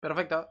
Perfecto.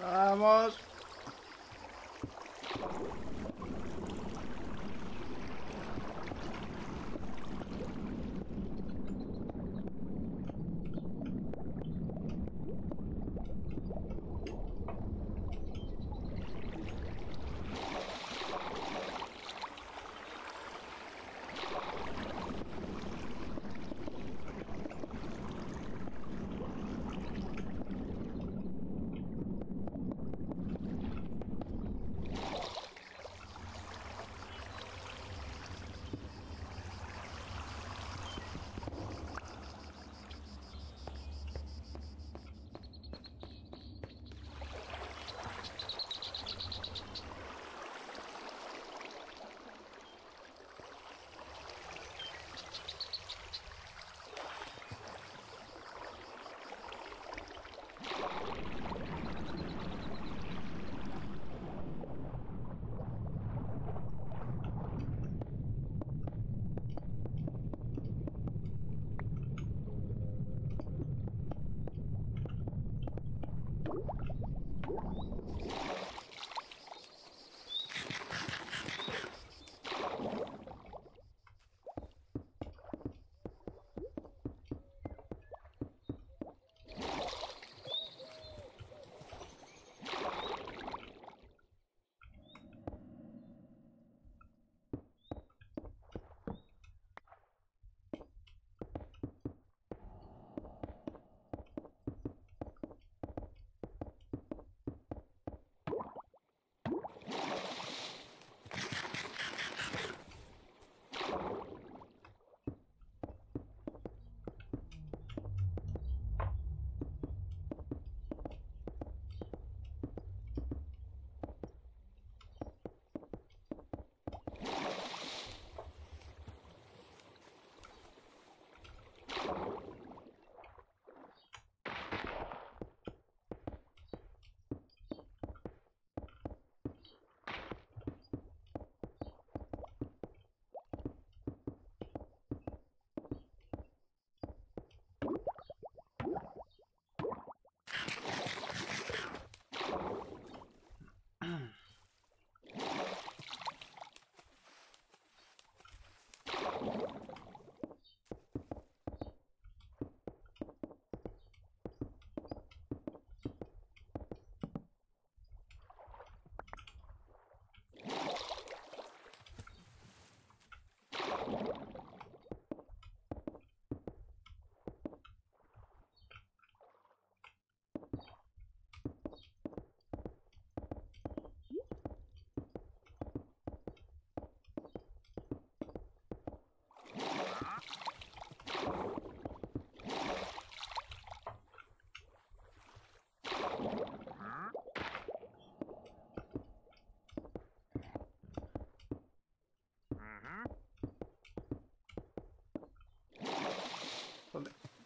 Vamos.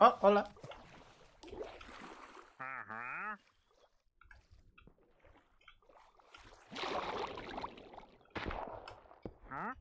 Oh, hola. Ajá. ¿Ah?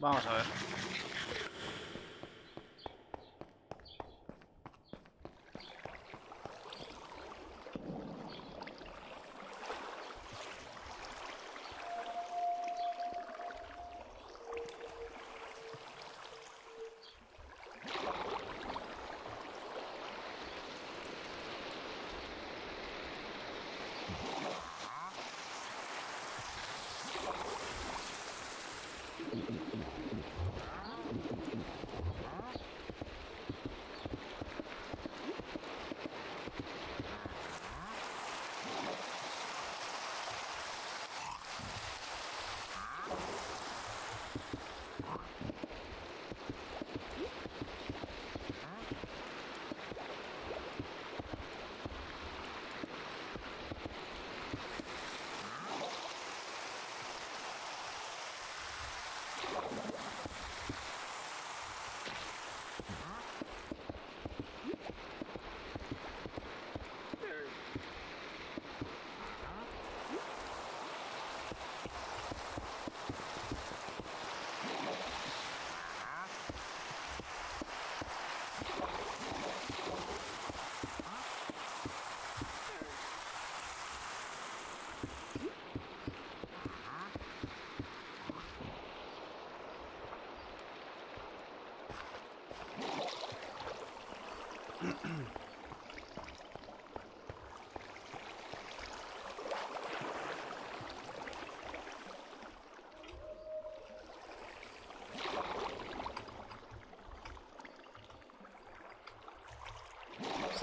Vamos a ver.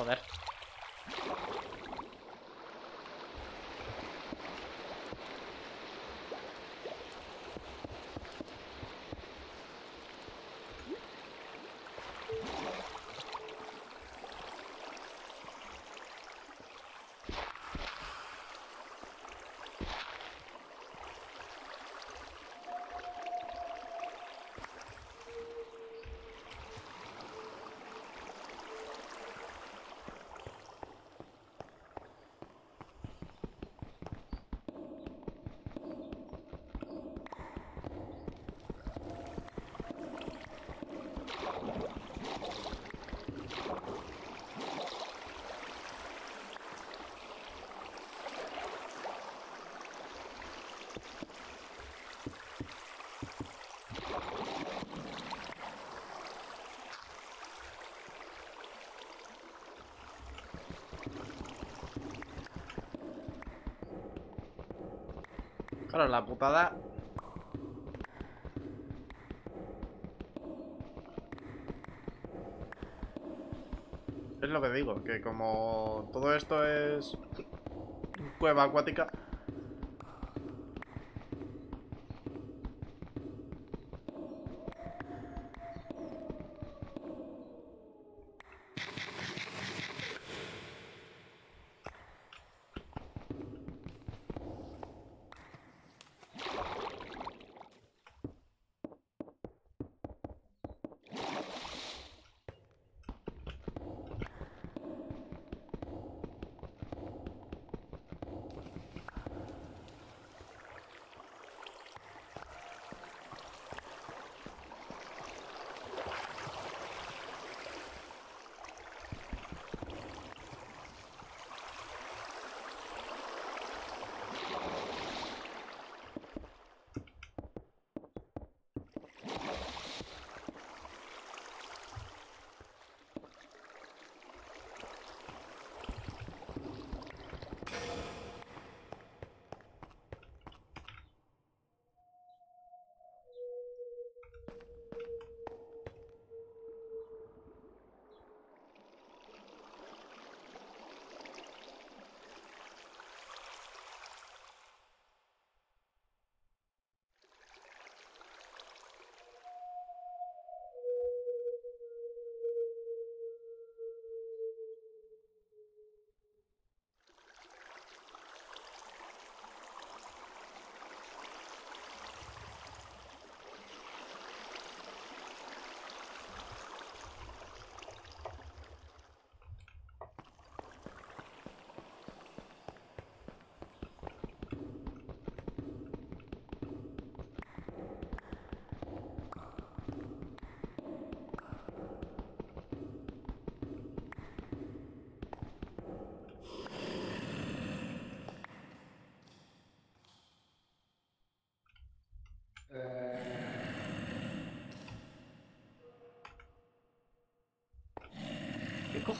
Joder. La putada... Es lo que digo, que como todo esto es cueva acuática...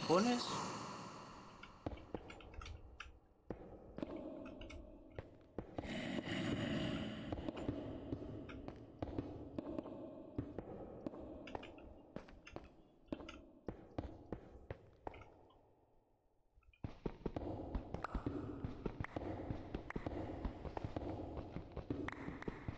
cojones?